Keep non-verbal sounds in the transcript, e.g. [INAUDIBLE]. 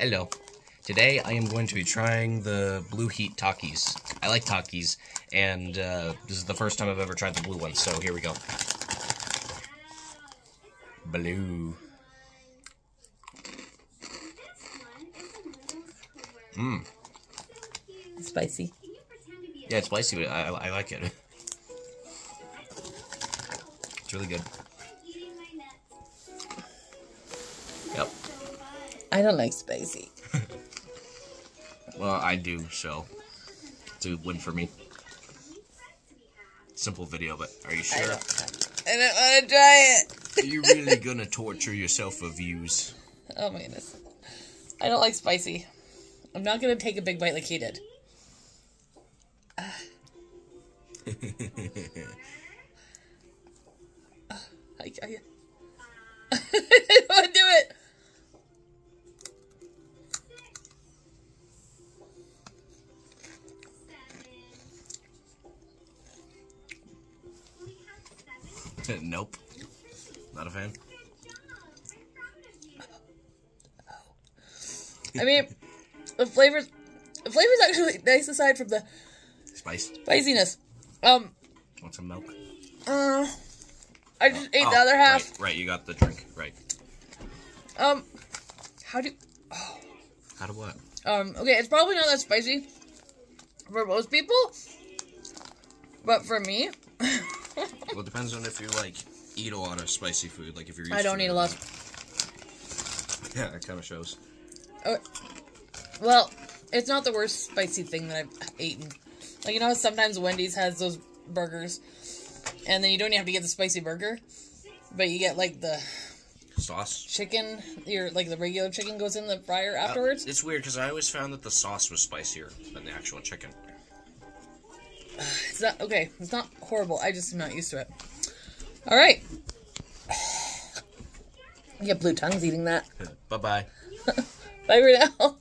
Hello. Today I am going to be trying the Blue Heat Takis. I like Takis, and uh, this is the first time I've ever tried the blue one, so here we go. Blue. Mmm. Spicy. Yeah, it's spicy, but I, I, I like it. [LAUGHS] It's really good. I don't like spicy. [LAUGHS] Well, I do, so it's a win for me. Simple video, but are you I sure? don't, I don't want to try it. Are you really [LAUGHS] gonna torture yourself for views? Oh my goodness. I don't like spicy. I'm not going to take a big bite like he did. [LAUGHS] [SIGHS] I, I, I nope. Not a fan. I mean, the flavors, the flavor's actually nice aside from the Spice. spiciness. Um, Want some milk? uh, I just ate Oh, the other half. Right, right, you got the drink. Right. Um, how do? How to what? Um, okay, it's probably not that spicy for most people, but for me, [LAUGHS] Well, it depends on if you like eat a lot of spicy food. Like if you're. Used I don't eat a lot. Yeah, it kind of shows. Uh, well, it's not the worst spicy thing that I've eaten. Like you know, sometimes Wendy's has those burgers, and then you don't even have to get the spicy burger, but you get like the Sauce. chicken. Your like the regular chicken goes in the fryer uh, afterwards. It's weird because I always found that the sauce was spicier than the actual chicken. [SIGHS] It's not okay. It's not horrible. I just am not used to it. All right. [SIGHS] You get blue tongues eating that. bye bye. [LAUGHS] Bye for now.